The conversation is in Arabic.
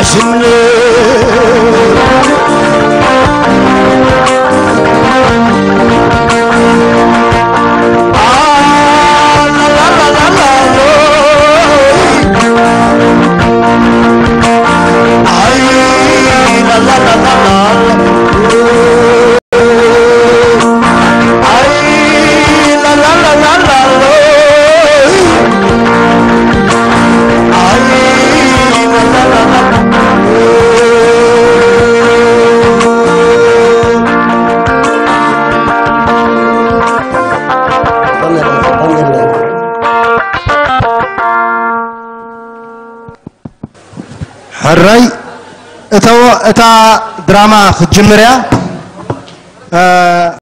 I'm a Şimdi ሕራይ እታ ድራማ ክትጅምር እያ